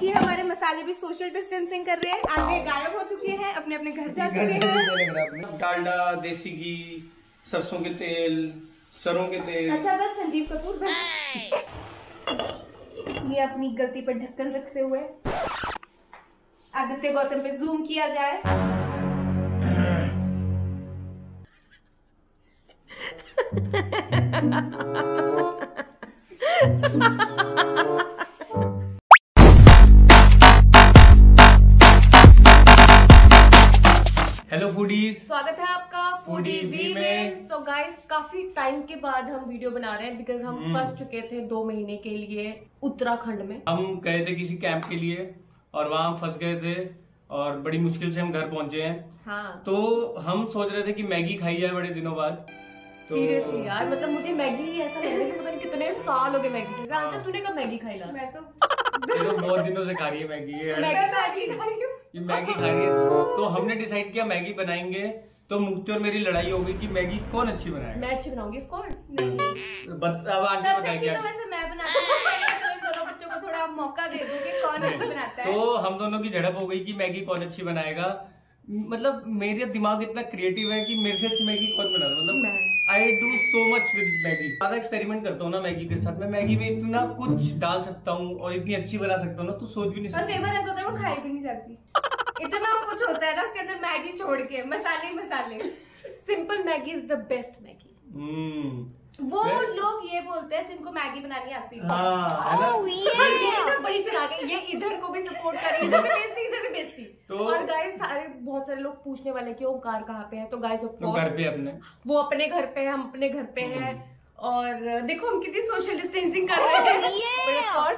देखिए हमारे मसाले भी सोशल डिस्टेंसिंग कर रहे हैं। आगे गायब हो चुके हैं अपने अपने घर जा चुके हैं। डालडा देसी घी सरसों के तेल सरों के तेल। अच्छा बस संजीव कपूर बस। ये अपनी गलती पर ढक्कन रखते हुए आदित्य गौतम पे जूम किया जाए। हेलो फूडीज स्वागत है आपका फूडी वी में। सो गाइस काफ़ी टाइम के बाद हम वीडियो बना रहे हैं बिकॉज़ हम हम्म। फंस चुके थे दो महीने के लिए उत्तराखंड में। हम गए थे किसी कैंप के लिए और वहाँ फंस गए थे और बड़ी मुश्किल से हम घर पहुँचे हैं। हाँ। तो हम सोच रहे थे कि मैगी खाई जाए बड़े दिनों बाद। तो सीरियसली यार मतलब मुझे मैगी ही ऐसा लग रहा है कि पता नहीं कितने साल हो गए मैगी अच्छा तूने कब मैगी खाई लास्ट मैं तो बहुत दिनों से खा रही है मैगी ये मैगी हूँ। खा रही है। तो हमने डिसाइड किया मैगी बनाएँगे। तो मुक्ति और मेरी लड़ाई हो गई कि मैगी कौन अच्छी बनाए मैं अच्छी बनाऊँगी ऑफ़ कोर्स अब आंटी सबसे बताएँगे तो वैसे मैं बनाती बच्चों को थोड़ा मौका दे दूँ कि कौन अच्छी बनाता है। तो हम दोनों की झड़प हो गई कि मैगी कौन अच्छी बनाएगा। मतलब मेरा दिमाग इतना क्रिएटिव है कि मेरे से अच्छी मैगी कौन बना मतलब I do so much with Maggi. ज़्यादा एक्सपेरिमेंट करता हूँ ना मैगी के साथ। मैं मैगी में इतना कुछ डाल सकता हूँ और इतनी अच्छी बना सकता हूँ ना तू सोच भी नहीं सकता बार ऐसा होता है वो खाई भी नहीं जाती। इतना कुछ होता है ना उसके अंदर मैगी छोड़ के मसाले मसाले। Simple Maggi is the best Maggi. Hmm. वो लोग ये बोलते हैं जिनको मैगी बनानी आती है। हाँ ये तो बड़ी चला गई ये इधर को भी सपोर्ट करे इधर भी बेचती इधर भी बेचती। तो- और गाइस सारे बहुत सारे लोग पूछने वाले कि ओमकार कहाँ पे है? तो गाइस ऑफ़ तो घर पे अपने। वो अपने घर पे है हम अपने घर पे हैं। और देखो हम कितनी सोशल डिस्टेंसिंग कर रहे हैं।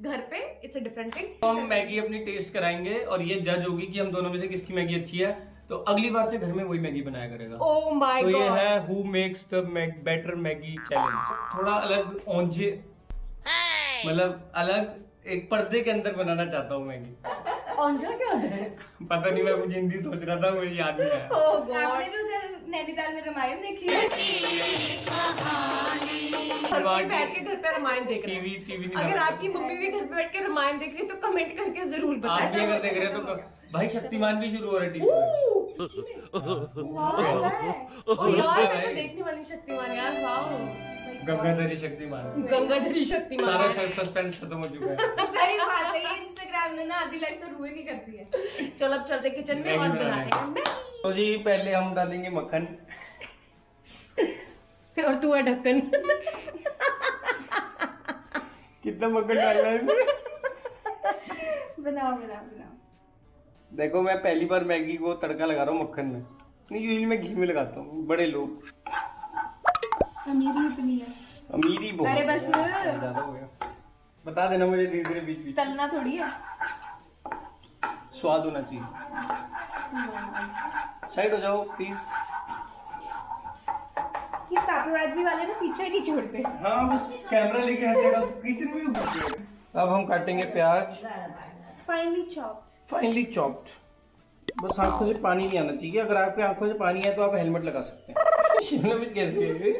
घर पे इट्स अ डिफरेंट थिंग हम मैगी अपनी टेस्ट कराएँगे और ये जज होगी कि हम दोनों में से किसकी मैगी अच्छी है। तो अगली बार से घर में वही मैगी बनाया करेगा। ओ माय तो ये है who makes the better Maggi challenge थोड़ा अलग ओंझे मतलब अलग एक पर्दे के अंदर बनाना चाहता हूँ मैगी। औंझा क्या होता है? पता नहीं मैं कुछ हिंदी सोच रहा था मुझे याद नहीं आया। ओ आपने गॉड भी उधर नैनीताल में रामायण देखी है? बैठ के घर पे रामायण देख रहे टीवी टीवी नहीं अगर आपकी मम्मी भी घर पे बैठ के रामायण देख रही है तो कमेंट करके ज़रूर आप भी अगर देख रहे हो तो भाई शक्तिमान भी शुरू हो रहा है टीवी वाह, ऐसा। ओ यार मैं भाई। देखने वाली शक्तिमान यार वाओ गंगाधरी शक्तिमान। गंगाधरी शक्तिमान सारा सस्पेंस खत्म हो चुका है। सही बात है ये इंस्टाग्राम ने ना आधी लाइफ तो रुए नहीं करती है। चल अब चलते किचन में और बनाते हैं। तो जी पहले हम डालेंगे मक्खन। और तू है ढक्कन। कितना मक्खन डालना है इसमें? बनाओ बनाओ बनाओ। देखो मैं पहली बार मैगी को तड़का लगा रहा हूँ मक्खन में। नहीं यूजली मैं घी में लगाता हूँ बड़े लोग। अमीरी इतनी है। अमीरी बहुत अरे बस। ज़्यादा हो गया। बता देना मुझे धीरे धीरे बीच बीच तलना थोड़ी है। स्वाद होना चाहिए। साइड हो जाओ प्लीज़ ये पैपराजी वाले ना पीछे नहीं छोड़ते हाँ बस कैमरा लेके जगह किचन में अब हम काटेंगे प्याज। फाइनली चॉप्ड फाइनली चॉप्ड बस आँखों से पानी नहीं आना चाहिए। अगर आपके आँखों से पानी है तो आप हेलमेट लगा सकते हैं। शिमला मिर्च कैसे है?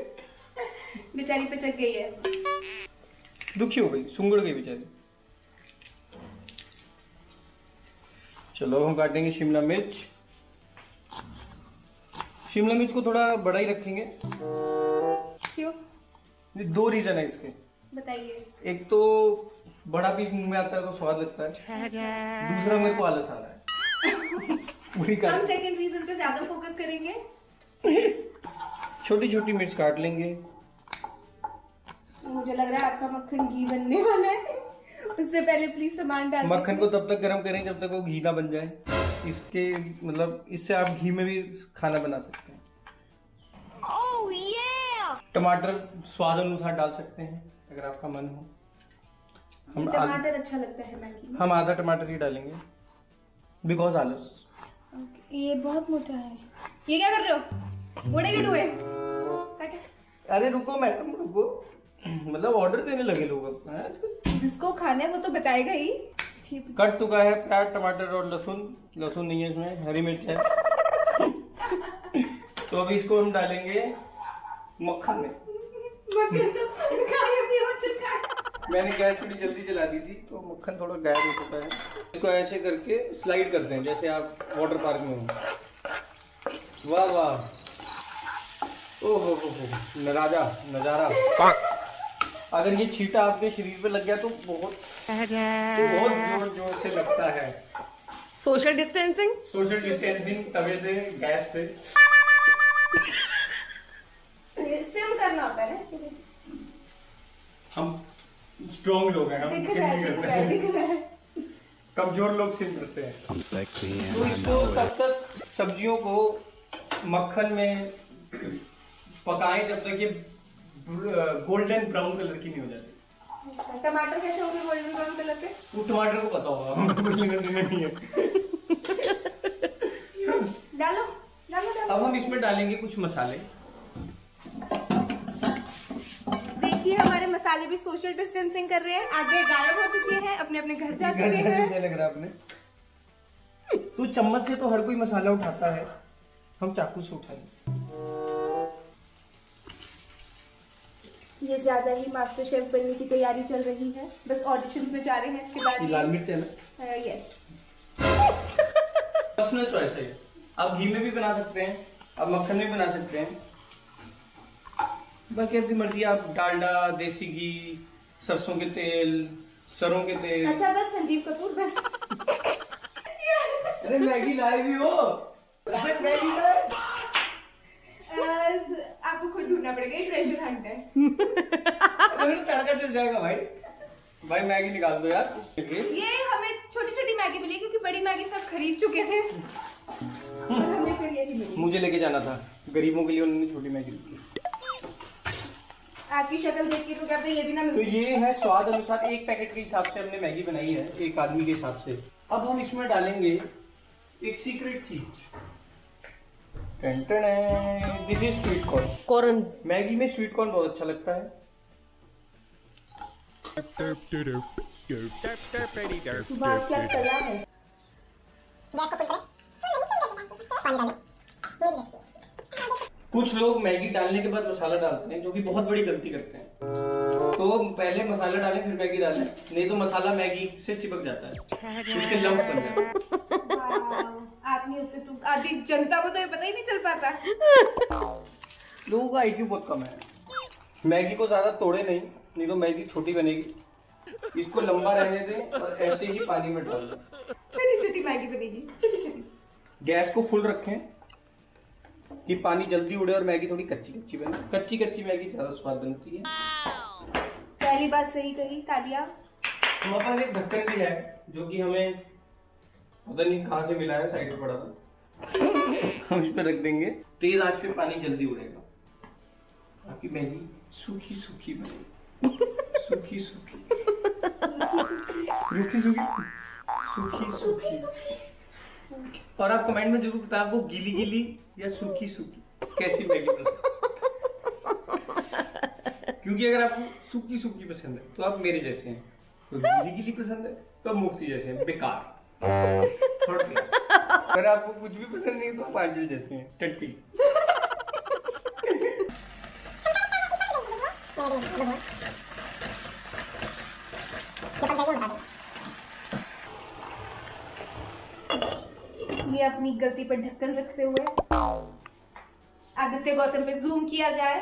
बेचारी पे चक गई है। दुखी हो गई सुंगड़ गई बेचारी। चलो हम काटेंगे शिमला मिर्च। शिमला मिर्च को थोड़ा बड़ा ही रखेंगे। क्यों? दो रीजन है इसके। बताइए। एक तो बड़ा पीस मुँह में आता है तो स्वाद लगता है। दूसरा मेरे को आलस आ रहा है। पूरी हम सेकंड रीजन पे ज़्यादा फोकस करेंगे। छोटी छोटी मिर्च काट लेंगे। मुझे लग रहा है आपका मक्खन घी बनने वाला है। उससे पहले प्लीज़ सामान डाल मक्खन को तब तक गर्म करें जब तक वो घी ना बन जाए। इसके मतलब इससे आप घी में भी खाना बना सकते हैं। टमाटर स्वाद अनुसार डाल सकते हैं अगर आपका मन हो। हम टमाटर अच्छा लगता है मैगी हम आधा टमाटर ही डालेंगे। बिकॉज़ आलस। ये बहुत मोटा है। ये क्या कर रहे हो? बड़े क्यों हुए अरे रुको मैडम रुको। मतलब ऑर्डर देने लगे लोग अब आजकल। जिसको खाना है वो तो बताएगा ही। कट चुका है प्याज टमाटर और लहसुन। लहसुन नहीं है इसमें हरी मिर्च है। तो अभी इसको हम डालेंगे मक्खन में। मक्खन तो मैंने गैस थोड़ी जल्दी जला दी थी तो मक्खन थोड़ा गायब हो चुका है। इसको ऐसे करके स्लाइड करते हैं जैसे आप वाटर पार्क में हो। वाह वाह। ओ हो हो हो। नराजा नज़ारा। अगर ये छींटा आपके शरीर पे लग गया तो बहुत बहुत ज़ोर ज़ोर से लगता है। सोशल डिस्टेंसिंग सोशल डिस्टेंसिंग तवे से गैस से। सिम करना होता है ना हम स्ट्रॉन्ग लोग हैं हम सिम नहीं करते। दिख रहा कमज़ोर लोग सिम करते हैं। तो इसको तब तक सब्जियों को मक्खन में पकाएँ जब तक ये गोल्डन ब्राउन कलर की नहीं हो जाती। टमाटर कैसे होंगे गोल्डन ब्राउन कलर के? वो टमाटर को पता होगा नहीं है। डालो डालो डालो। अब हम इसमें डालेंगे कुछ मसाले। देखिए हमारे मसाले भी सोशल डिस्टेंसिंग कर रहे हैं। आगे गायब हो चुके हैं अपने अपने घर जा चुके हैं। लग रहा आपने। तो चम्मच से तो हर कोई मसाला उठाता है। हम चाकू से उठाएँगे। ये ज़्यादा ही मास्टर शेफ बनने की तैयारी चल रही है। बस ऑडिशन में जा रहे हैं इसके बाद लाल मिर्च है ना? ये पर्सनल चॉइस है आप घी में भी बना सकते हैं आप मक्खन में भी बना सकते हैं। बाकी अपनी मर्ज़ी आप डालडा देसी घी सरसों के तेल सरों के तेल। अच्छा बस संजीव कपूर बस। अरे मैगी लाए भी हो। मैगी आपको खुद ढूंढना पड़ेगा ट्रेजर हंट है। अरे तड़का चल जाएगा भाई। भाई मैगी निकाल दो यार। ये हमें छोटी छोटी मैगी मिली क्योंकि बड़ी मैगी सब खरीद चुके थे। और हमें फिर यही मिली। मुझे लेके जाना था। गरीबों के लिए उन्होंने छोटी मैगी आपकी शक्ल देख के तो कहते ये भी ना तो ये है स्वाद अनुसार एक पैकेट के हिसाब से हमने मैगी बनाई है एक आदमी के हिसाब से। अब हम इसमें डालेंगे एक secret cheese this is sweet corn corn Maggi में स्वीट कॉर्न बहुत अच्छा लगता है। वाह क्या है? कुछ लोग मैगी डालने के बाद मसाला डालते हैं जो कि बहुत बड़ी गलती करते हैं। तो पहले मसाला डालें फिर मैगी डालें। नहीं तो मसाला मैगी से चिपक जाता है। उसके लंप बन जाते हैं। तो आधी जनता को तो ये पता ही नहीं चल पाता। लोगों का आईक्यू बहुत कम है। मैगी को ज़्यादा तोड़े नहीं नहीं तो मैगी छोटी बनेगी। इसको लंबा रहने दें और ऐसे ही पानी में डाल दें। छोटी छोटी मैगी बनेगी गैस को फुल रखें। कि पानी जल्दी उड़े और मैगी थोड़ी कच्ची कच्ची बने। कच्ची कच्ची मैगी ज़्यादा स्वाद बनती है। पहली बात सही कही तालिया। हमारे पास एक ढक्कन भी है जो कि हमें पता नहीं कहाँ से मिला है साइड में पड़ा था। हम इस पर रख देंगे। तेज आँच पे पानी जल्दी उड़ेगा। आपकी मैगी सूखी सूखी बनेगी सूखी सूखी। रूखी सूखी। सूखी सूखी। और आप कमेंट में ज़रूर बताएँ आपको गीली गीली या सूखी सूखी। कैसी मैगी पसंद क्योंकि अगर आपको सूखी सूखी पसंद है तो आप मेरे जैसे हैं। तो गीली गीली पसंद है तो मुफ्ती जैसे हैं, बेकार. अगर आपको कुछ भी पसंद नहीं है तो आप आंचल जैसे हैं। टट्टी ये अपनी गलती पर ढक्कन रखते हुए। आदित्य गौतम पे जूम किया जाए।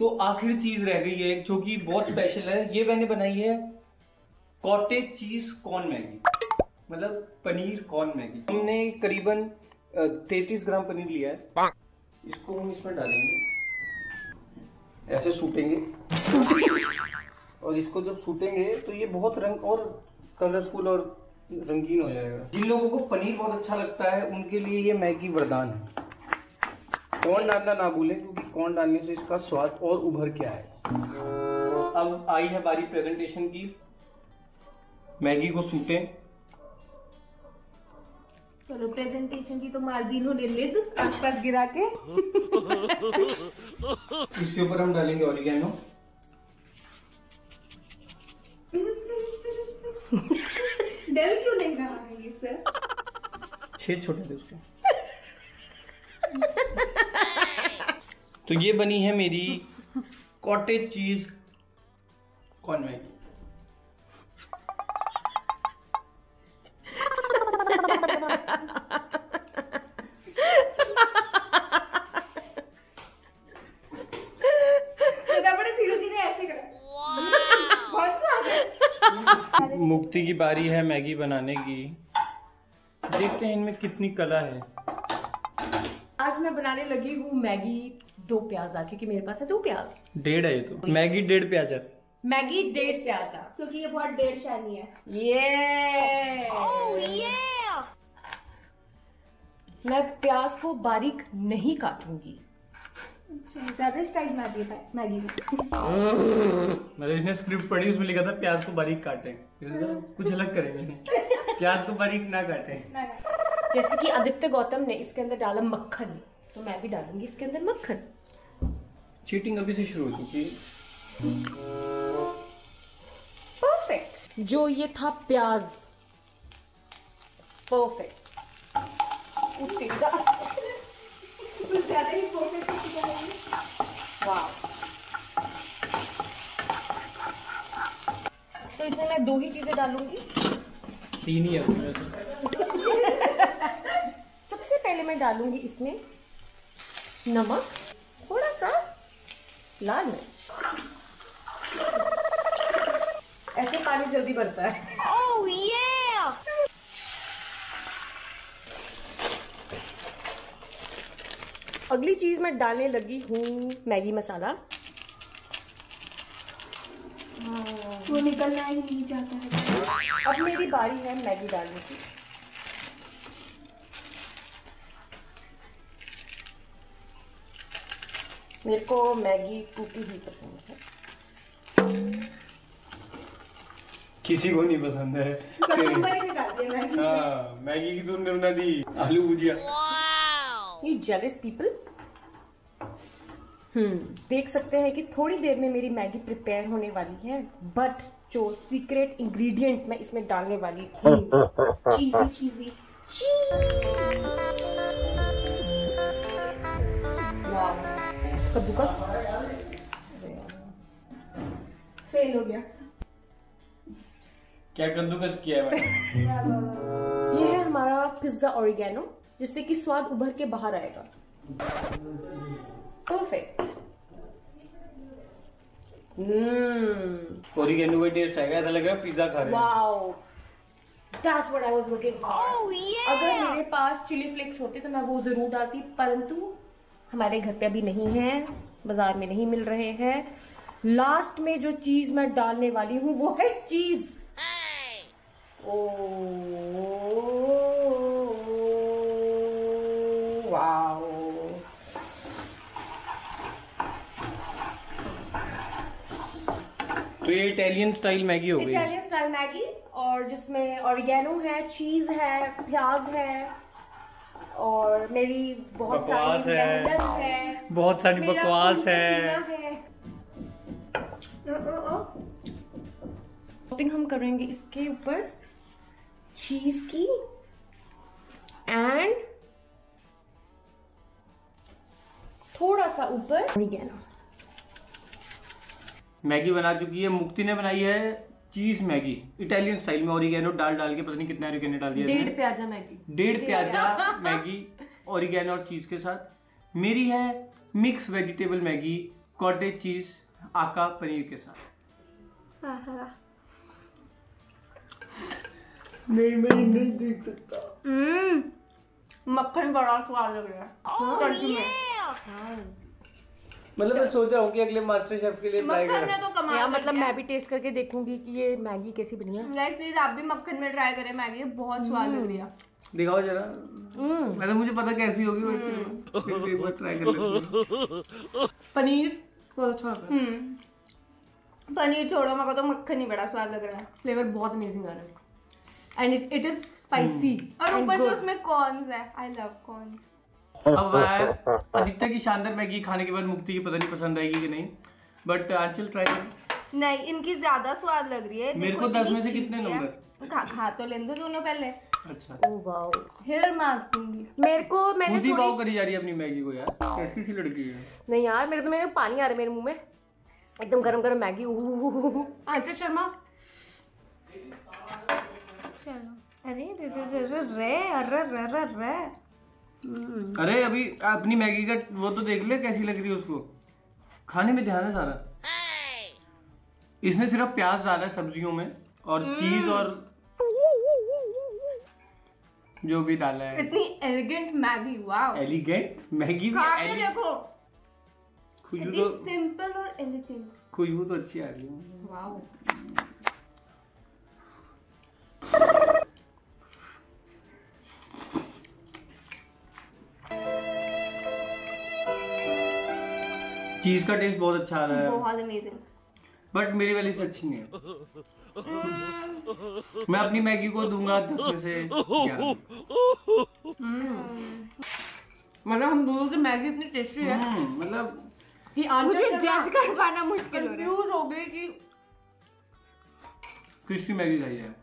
तो आखिर चीज़ रह गई है जो कि बहुत स्पेशल है। ये मैंने बनाई है कॉटेज चीज़ कॉर्न मैगी मतलब पनीर कॉर्न मैगी हमने करीबन तैतीस ग्राम पनीर लिया है। इसको हम इसमें डालेंगे। ऐसे सूटेंगे। और इसको जब सूटेंगे तो ये बहुत रंग और कलरफुल और रंगीन हो जाएगा। जिन लोगों को पनीर बहुत अच्छा लगता है उनके लिए ये मैगी वरदान है। कौन डालना ना भूलें क्योंकि कौन डालने से इसका स्वाद और उभर के आए। अब आई है बारी प्रेजेंटेशन की। मैगी को सूटें। चलो प्रेजेंटेशन की तो मार दी इन्होंने लिद आसपास गिरा के। इसके ऊपर हम डालेंगे ऑरिगेनो डर क्यों नहीं रहा है ये सर छेद छोटे थे उसके। तो ये बनी है मेरी कॉटेज चीज़ कॉर्न मुक्ति की बारी है मैगी बनाने की। देखते हैं इनमें कितनी कला है। आज मैं बनाने लगी हूँ मैगी दो प्याजा क्योंकि मेरे पास है दो प्याज। डेढ़ है ये तो। मैगी डेढ़ प्याजा। मैगी डेढ़ प्याजा। क्योंकि ये बहुत डेढ़ शानी है। ये मैं प्याज को बारीक नहीं काटूँगी। ज़्यादा स्टाइल में आती है मैगी में। मतलब इसने स्क्रिप्ट पढ़ी उसमें लिखा था प्याज को बारीक काटें। कुछ अलग करेंगे। प्याज को बारीक ना काटें। ना, ना। जैसे कि आदित्य गौतम ने इसके अंदर डाला मक्खन तो मैं भी डालूँगी इसके अंदर मक्खन। चीटिंग अभी से शुरू हो चुकी परफेक्ट जो ये था प्याज। परफेक्ट कुछ ज़्यादा ही परफेक्ट किसी का नहीं तो इसमें मैं दो ही चीज़ें डालूँगी। तीन ही। सबसे पहले मैं डालूँगी इसमें नमक थोड़ा सा लाल मिर्च। ऐसे पानी जल्दी बढ़ता है। Oh, अगली चीज़ मैं डालने लगी हूँ मैगी मसाला। वो निकलना ही नहीं चाहता है। अब मेरी बारी है मैगी डालने की मेरे को मैगी कुकी ही पसंद है। किसी को नहीं पसंद है। कचुम्बर ही मैगी। हाँ मैगी की तुमने बना दी। आलू भुजिया। यू जेलस पीपल हम्म देख सकते हैं कि थोड़ी देर में मेरी मैगी प्रिपेयर होने वाली है बट जो सीक्रेट इंग्रेडिएंट मैं इसमें डालने वाली हूँ चीजी चीजी कद्दूकस फेल हो गया। क्या कद्दूकस किया है ये है हमारा पिज्जा ओरिगेनो जिससे कि स्वाद उभर के बाहर आएगा। परफेक्ट हम्म ओरिगेनो का टेस्ट आएगा ऐसा लग रहा है पिज्जा खा रहे हैं wow that's what I was looking for अगर मेरे पास चिली फ्लेक्स होते तो मैं वो ज़रूर डालती परंतु हमारे घर पे अभी नहीं है बाज़ार में नहीं मिल रहे हैं। लास्ट में जो चीज़ मैं डालने वाली हूँ वो है चीज़ ओ वाओ तो ये इटालियन स्टाइल मैगी हो गई। इटालियन स्टाइल मैगी और जिसमें ऑरिगेनो है चीज़ है प्याज है और मेरी बहुत सारी है। है। बहुत सारी बकवास है। है। ओ, ओ, ओ। हम करेंगे इसके ऊपर चीज़ की एंड थोड़ा सा ऊपर ऑरिगेनो मैगी बना चुकी है मुक्ति ने बनाई है चीज़ मैगी इटालियन स्टाइल में ओरिगेनो डाल डाल के पता नहीं कितना ओरिगेनो डाल दिया डेढ़ प्याजा मैगी। डेढ़ प्याजा मैगी ओरिगेनो और चीज़ के साथ। मेरी है mix vegetable Maggi cottage cheese aka paneer के साथ। हाँ, हाँ। नहीं मैं नहीं देख सकता। हम्म, मक्खन बड़ा स्वाद लग रहा है। सच में मतलब मैं सोच रहा हूँ कि अगले मास्टर शेफ के लिए ट्राई मक्खन करें। तो कमाल या कर मतलब मैं भी टेस्ट करके देखूँगी कि ये मैगी कैसी बनी है। गाइस प्लीज़ आप भी मक्खन में ट्राई करें मैगी बहुत स्वाद लग रही है। दिखाओ जरा। हम्म, मतलब मुझे पता कैसी होगी बट भी एक बार ट्राई कर लेते पनीर? बहुत अच्छा लग रहा है हम्म। पनीर छोड़ो मेरे को तो मक्खन ही बड़ा स्वाद लग रहा है। फ्लेवर बहुत अमेजिंग आ रहा है। And it it is spicy और ऊपर से उसमें कॉर्न्स है। आई लव कॉर्न्स अब वह आदित्य की शानदार मैगी खाने के बाद मुक्ति की पता नहीं पसंद आएगी कि नहीं। बट आंचल ट्राई कर। नहीं इनकी ज़्यादा स्वाद लग रही है। मेरे को दस में से कितने नंबर? खा खा तो लेने दो दोनों पहले। अच्छा। ओह वाओ फिर मार्क्स दूँगी। मेरे को मैंने खुद ही थोड़ी करी जा रही है अपनी मैगी को यार। कैसी सी लड़की है। नहीं यार मेरे तो मेरे पानी आ रहा है मेरे मुँह में। एकदम गरम गरम मैगी अच्छा शर्मा। चलो। अरे रे रे रे रे रे अरे रे रे रे। अरे अभी अपनी मैगी का वो तो देख ले कैसी लग रही है उसको। खाने में ध्यान है सारा। इसने सिर्फ़ प्याज डाला है सब्जियों में और चीज़ और जो भी डाला है। इतनी elegant Maggi wow elegant Maggi भी के देखो। खुशबू तो सिंपल और एलिगेंट खुशबू तो अच्छी आ रही है। वाओ चीज़ का टेस्ट बहुत अच्छा आ रहा है। बहुत अमेजिंग बट मेरी वाली से अच्छी नहीं है। मैं अपनी मैगी को दूँगा दस में से मतलब हम दोनों की मैगी इतनी टेस्टी है। हम्म, मतलब कि मुझे जज कर पाना मुश्किल हो रहा है। कंफ्यूज हो गई कि क्रिस्पी मैगी खाई है।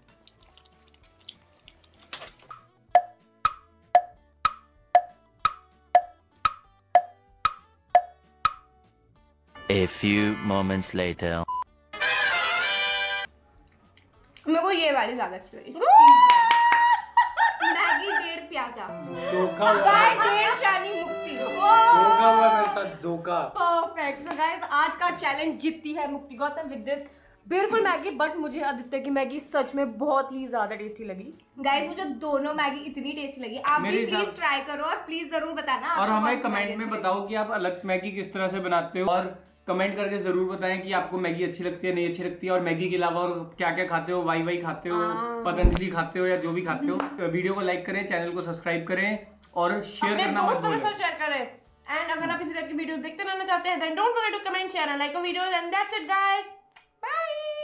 A few moments later. मेरे को ये वाली ज़्यादा अच्छी लगी। मैगी डेढ़ प्याजा। धोखा डेढ़ शानी मुक्ति। धोखा हुआ मेरे साथ धोखा। परफेक्ट सो गाइस आज का चैलेंज जीतती है Mukti Gautam with this beautiful Maggi but मुझे आदित्य की मैगी सच में बहुत ही ज़्यादा टेस्टी लगी। गाइस मुझे दोनों मैगी इतनी टेस्टी लगी। आप भी प्लीज़ ट्राई करो और प्लीज़ ज़रूर बताना और हमें कमेंट में बताओ कि आप अलग मैगी किस तरह से बनाते हो और कमेंट करके ज़रूर बताएँ कि आपको मैगी अच्छी लगती है नहीं अच्छी लगती है और मैगी के अलावा और क्या क्या खाते हो वाई वाई खाते हो हाँ। पतंजलि खाते हो या जो भी खाते हो तो वीडियो को लाइक करें चैनल को सब्सक्राइब करें और शेयर करना मत भूलें। शेयर करें। एंड अगर आप इसी टाइप की वीडियो देखते रहना चाहते हैं then don't forget to comment share and like a video and that's it guys